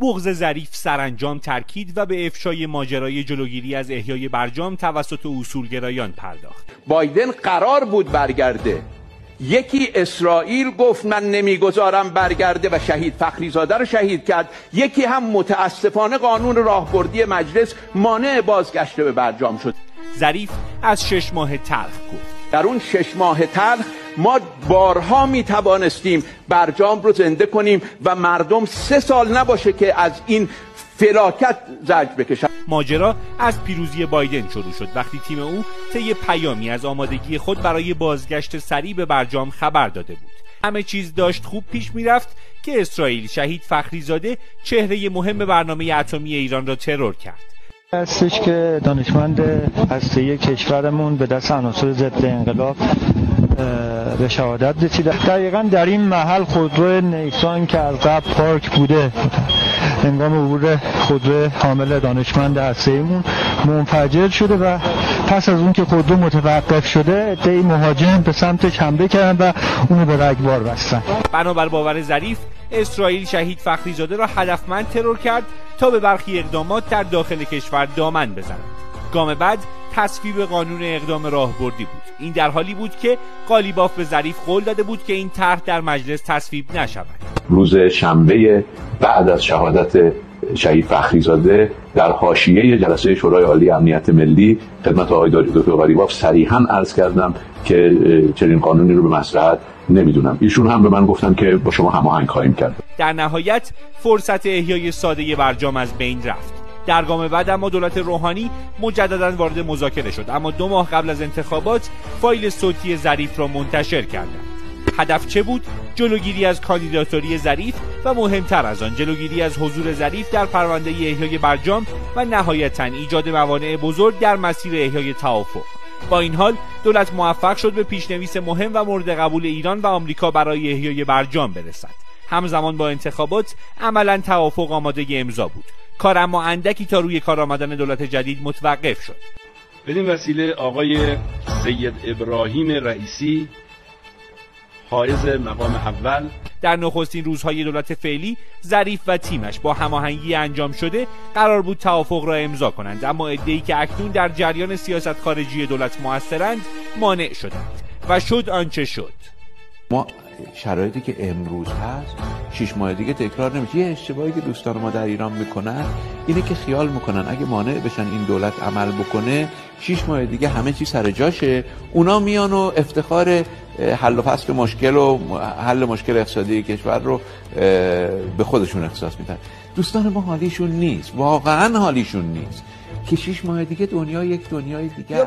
بغض ظریف سرانجام ترکید و به افشای ماجرای جلوگیری از احیای برجام توسط اصولگرایان پرداخت. بایدن قرار بود برگرده. یکی اسرائیل گفت من نمی‌گذارم برگرده و شهید. فخریزاده رو شهید کرد. یکی هم متاسفانه قانون راهبردی مجلس مانع بازگشت به برجام شد. ظریف از شش ماه تلخ گفت. در اون شش ماه تلخ ما بارها می توانستیم برجام رو زنده کنیم و مردم سه سال نباشه که از این فلاکت زج بکشن. ماجرا از پیروزی بایدن شروع شد. وقتی تیم او طی پیامی از آمادگی خود برای بازگشت سریع به برجام خبر داده بود. همه چیز داشت خوب پیش می‌رفت که اسرائیل شهید فخریزاده چهره مهم برنامه اتمی ایران را ترور کرد. هستش که دانشمند هسته کشورمون به دست عناصر ضد انقلاب به شهادت رسیده. دقیقا در این محل خودرو نیسان که از قبل پارک بوده. هنگام عبور خودرو حامل دانشمند هسته‌ایمون منفجر شده و پس از اون که خودرو متوقف شده عده‌ای مهاجم به سمتش حمله کردن و اونو به رگبار بستن. بنابر باور ظریف اسرائیل شهید فخریزاده را هدفمند ترور کرد تا به برخی اقدامات در داخل کشور دامن بزند. گام بعد تصویب قانون اقدام راهبردی بود. این در حالی بود که قالیباف به ظریف قول داده بود که این طرح در مجلس تصویب نشود. روز شنبه بعد از شهادت شهید فخریزاده در حاشیه جلسه شورای عالی امنیت ملی خدمت آقای دکتر قالیباف صریحا عرض کردم که چنین قانونی رو به مصلحت نمی‌دونم. ایشون هم به من گفتن که با شما هماهنگ خواهیم کرد. در نهایت فرصت احیای ساده برجام از بین رفت. در گام بعد اما دولت روحانی مجددا وارد مذاکره شد. اما دو ماه قبل از انتخابات فایل صوتی ظریف را منتشر کردند. هدف چه بود؟ جلوگیری از کاندیداتوری ظریف و مهمتر از آن جلوگیری از حضور ظریف در پرونده احیای برجام و نهایتا ایجاد موانع بزرگ در مسیر احیای توافق. با این حال دولت موفق شد به پیشنویس مهم و مورد قبول ایران و آمریکا برای احیای برجام برسد. همزمان با انتخابات عملا توافق آماده امضا بود. کار اما اندکی تا روی کار آمدن دولت جدید متوقف شد. بدین وسیله آقای سید ابراهیم رئیسی حائز مقام اول. در نخستین روزهای دولت فعلی ظریف و تیمش با هماهنگی انجام شده قرار بود توافق را امضا کنند. اما ادعی که اکنون در جریان سیاست خارجی دولت موثرند مانع شدند و شد آنچه شد. ما شرایطی که امروز هست شش ماه دیگه تکرار نمیشه. یه اشتباهی که دوستان ما در ایران می‌کنن اینه که خیال می‌کنن اگه مانع بشن این دولت عمل بکنه شش ماه دیگه همه چی سر جاشه. اونا میان و افتخار حل و فصل مشکل و حل مشکل اقتصادی کشور رو به خودشون اختصاص میدن. دوستان ما حالیشون نیست. واقعا حالیشون نیست. که شش ماه دیگه دنیا یک دنیای دیگه